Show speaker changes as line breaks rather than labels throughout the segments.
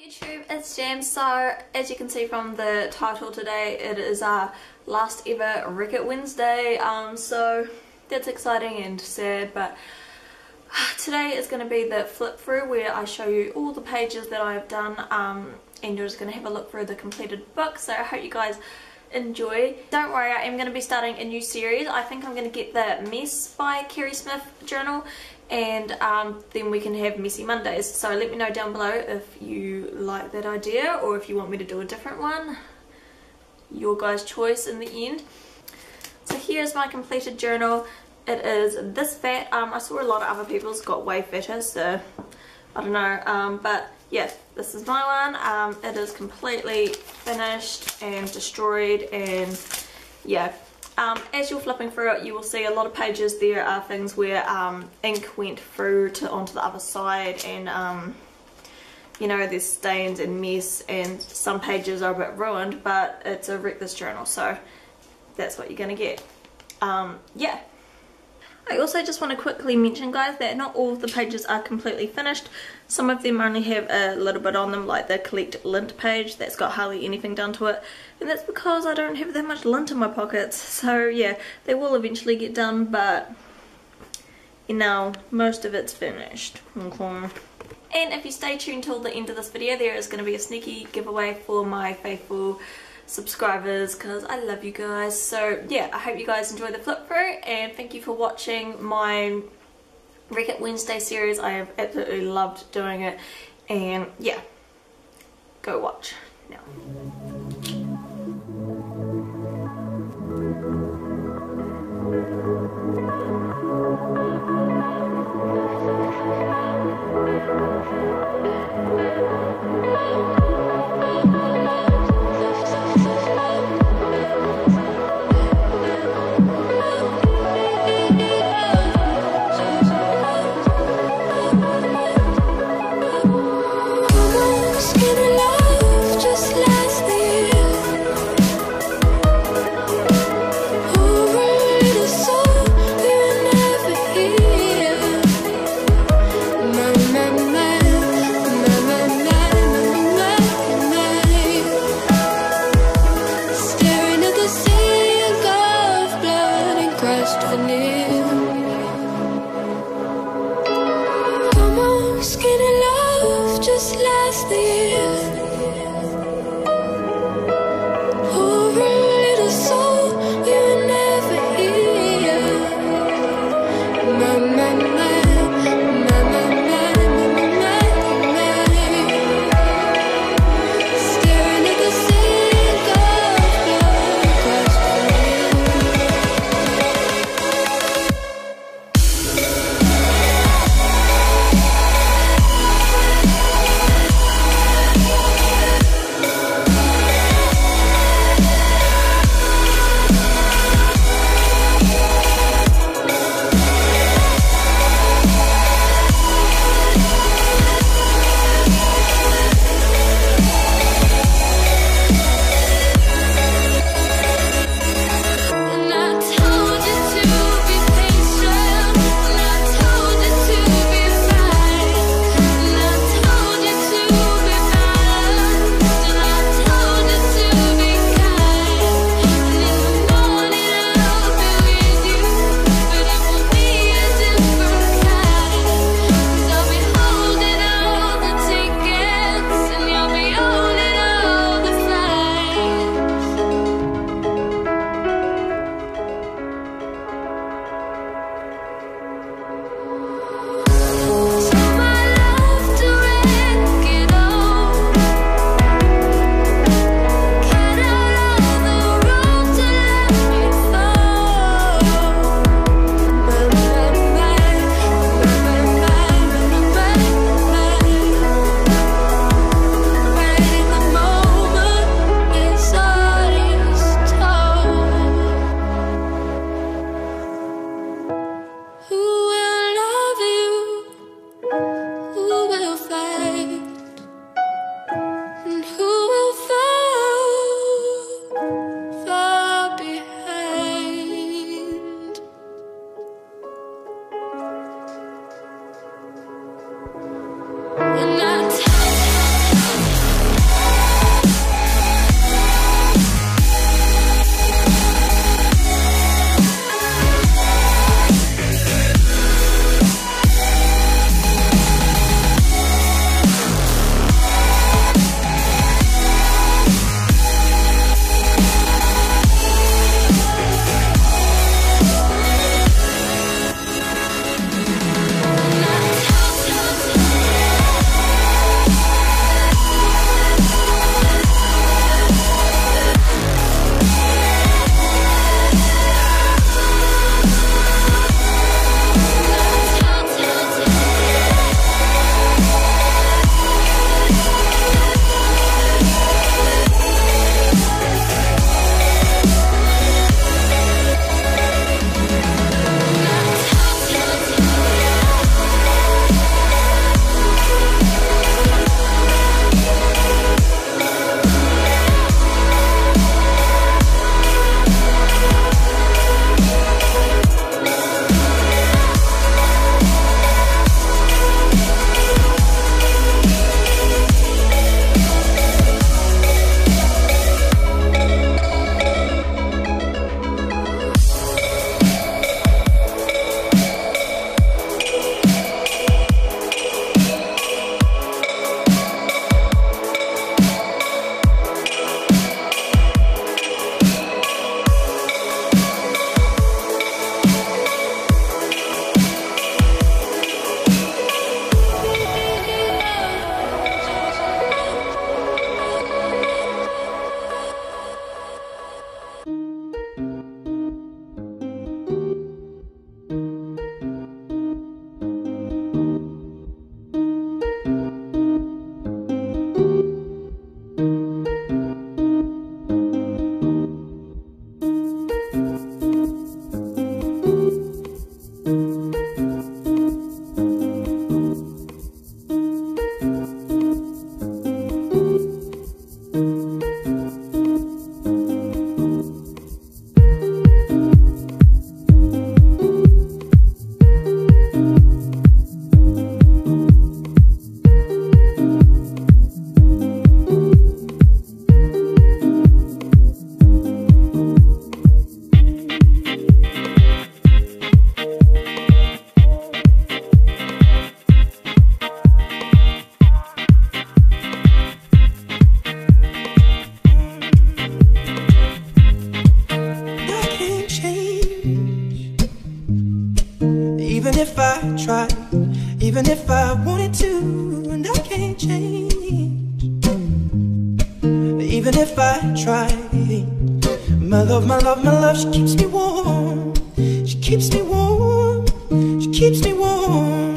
YouTube, it's Jam. So, as you can see from the title today, it is our last ever Wreck it Wednesday. Um, so, that's exciting and sad, but today is going to be the flip through where I show you all the pages that I've done um, and you're just going to have a look through the completed book. So, I hope you guys enjoy. Don't worry, I am going to be starting a new series. I think I'm going to get the Mess by Keri Smith journal and um, then we can have messy Mondays. So let me know down below if you like that idea or if you want me to do a different one. Your guys' choice in the end. So here's my completed journal. It is this fat. Um, I saw a lot of other people's got way fatter, so I don't know. Um, but yeah, this is my one. Um, it is completely finished and destroyed and yeah, um, as you're flipping through it, you will see a lot of pages there are things where um, ink went through to onto the other side and um, you know there's stains and mess and some pages are a bit ruined but it's a Wreck This journal so that's what you're gonna get. Um, yeah, I also just want to quickly mention guys that not all of the pages are completely finished. Some of them only have a little bit on them like the collect lint page that's got hardly anything done to it and that's because I don't have that much lint in my pockets so yeah they will eventually get done but you know most of it's finished. Okay. And if you stay tuned till the end of this video there is going to be a sneaky giveaway for my faithful subscribers because I love you guys. So yeah, I hope you guys enjoy the flip through and thank you for watching my Wreck it Wednesday series. I have absolutely loved doing it and yeah, go watch now. if I wanted to, and I can't change.
Even if I try, my love, my love, my love, she keeps me warm. She keeps me warm. She keeps me warm.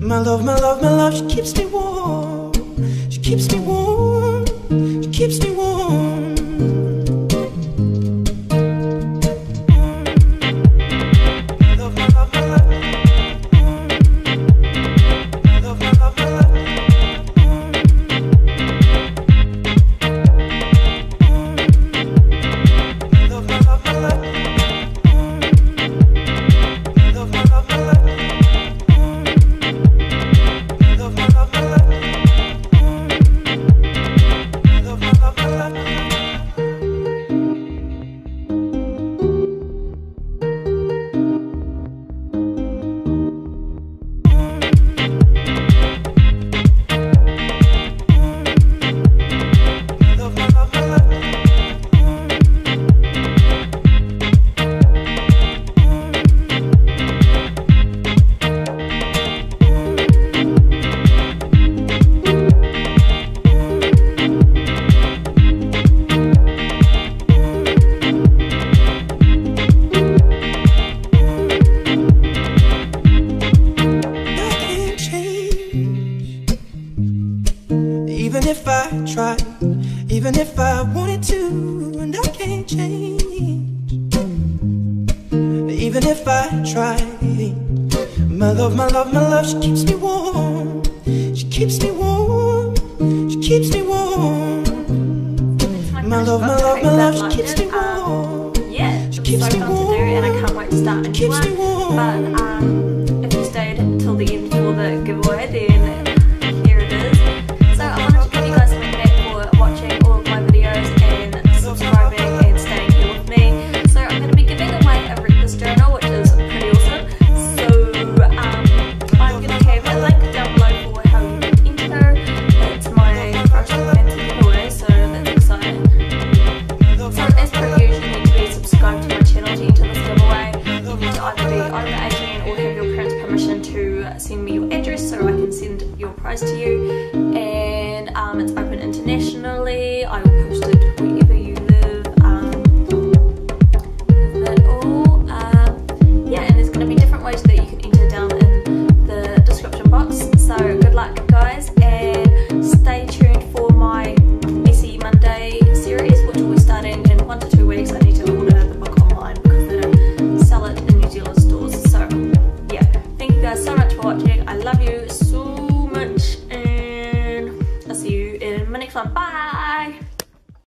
My love, my love, my love, she keeps me warm. She keeps me warm. She keeps me warm. If I wanted to, and I can't change. Even if I tried, my love, my love, my love, she keeps me warm. She keeps me warm. She keeps me warm. My love, my love, my love, she keeps me warm.
yeah,
She keeps me
do, and I can't wait to start a new one. But um, if you stayed till the end for the giveaway, then this giveaway. You need to either be over 18 or have your parents' permission to send me your address so I can send your prize to you.